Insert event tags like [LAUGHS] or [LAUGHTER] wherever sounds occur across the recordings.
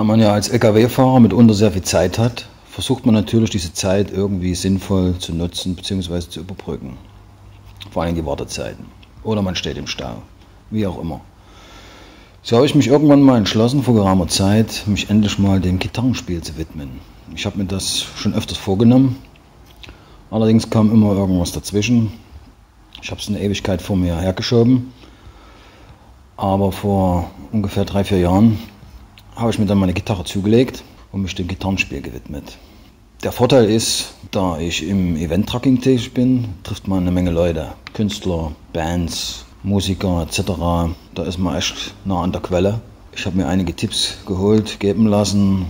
Da man ja als Lkw-Fahrer mitunter sehr viel Zeit hat, versucht man natürlich diese Zeit irgendwie sinnvoll zu nutzen bzw. zu überbrücken. Vor allem die Wartezeiten. Oder man steht im Stau. Wie auch immer. So habe ich mich irgendwann mal entschlossen, vor geraumer Zeit, mich endlich mal dem Gitarrenspiel zu widmen. Ich habe mir das schon öfters vorgenommen. Allerdings kam immer irgendwas dazwischen. Ich habe es eine Ewigkeit vor mir hergeschoben. Aber vor ungefähr drei, vier Jahren habe ich mir dann meine Gitarre zugelegt und mich dem Gitarrenspiel gewidmet. Der Vorteil ist, da ich im Event-Tracking tätig bin, trifft man eine Menge Leute. Künstler, Bands, Musiker etc. Da ist man echt nah an der Quelle. Ich habe mir einige Tipps geholt, geben lassen,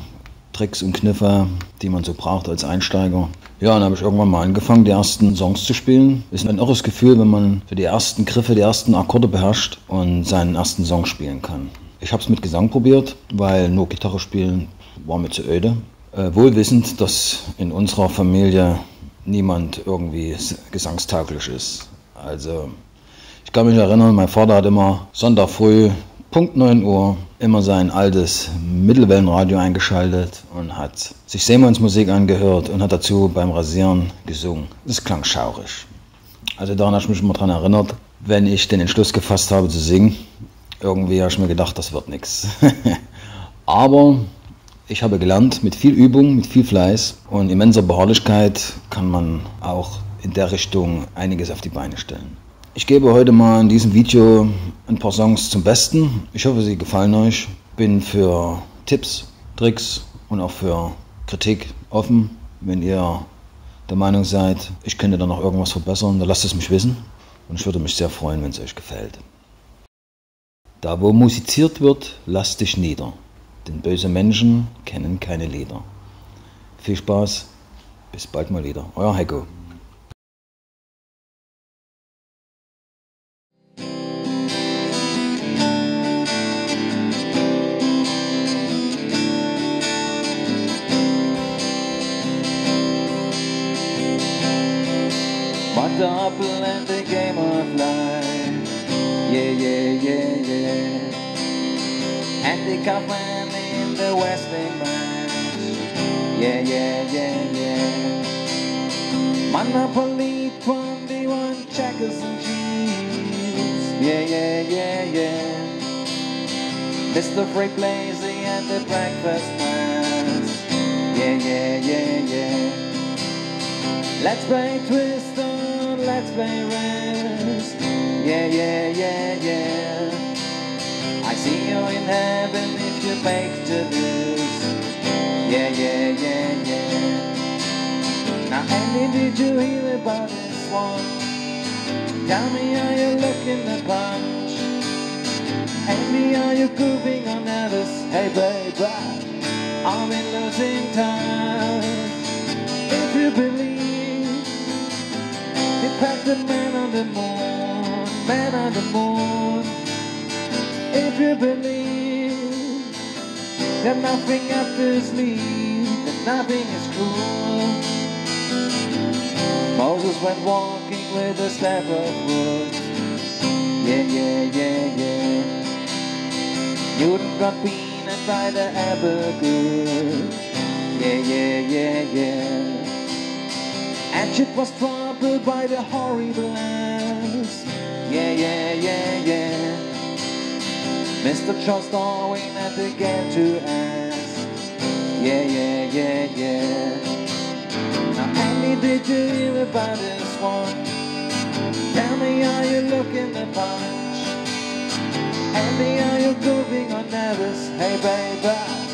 Tricks und Kniffe, die man so braucht als Einsteiger. Ja, dann habe ich irgendwann mal angefangen, die ersten Songs zu spielen. Ist ein irres Gefühl, wenn man für die ersten Griffe, die ersten Akkorde beherrscht und seinen ersten Song spielen kann. Ich habe es mit Gesang probiert, weil nur Gitarre spielen war mir zu öde. Äh, wohlwissend, dass in unserer Familie niemand irgendwie gesangstauglich ist. Also ich kann mich erinnern, mein Vater hat immer Sonntag früh, Punkt 9 Uhr, immer sein altes Mittelwellenradio eingeschaltet und hat sich Seemanns Musik angehört und hat dazu beim Rasieren gesungen. Das klang schaurig. Also daran habe ich mich immer daran erinnert, wenn ich den Entschluss gefasst habe zu singen. Irgendwie habe ich mir gedacht, das wird nichts. [LAUGHS] Aber ich habe gelernt, mit viel Übung, mit viel Fleiß und immenser Beharrlichkeit kann man auch in der Richtung einiges auf die Beine stellen. Ich gebe heute mal in diesem Video ein paar Songs zum Besten. Ich hoffe, sie gefallen euch. Bin für Tipps, Tricks und auch für Kritik offen. Wenn ihr der Meinung seid, ich könnte da noch irgendwas verbessern, dann lasst es mich wissen. Und ich würde mich sehr freuen, wenn es euch gefällt. Da wo musiziert wird, lass dich nieder. Denn böse Menschen kennen keine Lieder. Viel Spaß, bis bald mal wieder. Euer Heiko. Yeah, yeah, yeah, yeah. Handicap man in the Western Mass. Yeah, yeah, yeah, yeah. Monopoly 21 checkers and cheese. Yeah, yeah, yeah, yeah. Mr. Free Blazy and the Breakfast Mass. Yeah, yeah, yeah, yeah. Let's play Twister let's play rest. Yeah, yeah, yeah, yeah. I see you in heaven if you make to this. Yeah, yeah, yeah, yeah. Now, Andy, did you hear about this one? Tell me, are you looking the punch? Andy, are you grooving on others? Hey, baby, I've been losing time. You believe that nothing after sleep, that nothing is cruel. Moses went walking with a staff of wood. Yeah, yeah, yeah, yeah. Newton got peanut by the Abergood. Yeah, yeah, yeah, yeah. And shit was trampled by the horrible ants. Yeah, yeah, yeah, yeah. Mr. Charles Darwin had again to ask. Yeah, yeah, yeah, yeah. Now, Andy, did you hear about this one? Tell me, are you looking the punch? Andy, are you grooving on nervous? Hey, baby,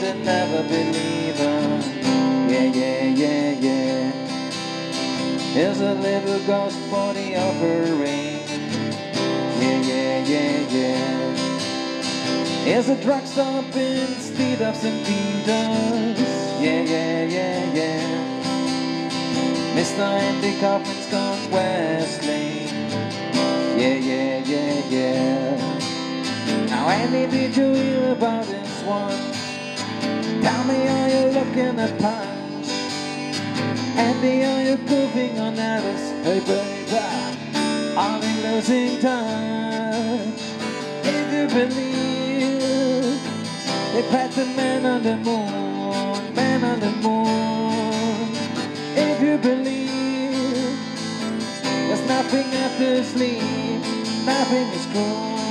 for the never believer. Yeah, yeah, yeah, yeah. Here's a little ghost for the offering. Yeah, yeah, yeah, yeah. There's a drug stop in the of St. Peter's. Yeah, yeah, yeah, yeah. Mr. Andy Kaufman's gone West Lane. Yeah, yeah, yeah, yeah. Now, Andy, did you hear about this one? Tell me, are you looking at punch? Andy, are you goofing on Alice? Hey, baby, are we losing touch? If you believe they pat the man on the moon, man on the moon. If you believe there's nothing after sleep, nothing is cool.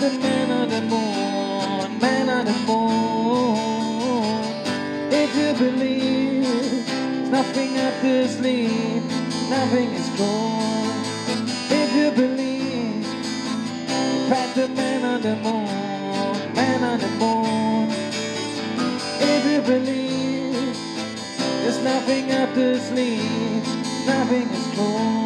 The man on the moon, man on the moon. If you believe, nothing after sleep, nothing is cool. If you believe, pat the man on the moon, man on the moon. If you believe, there's nothing after sleep, nothing is cool.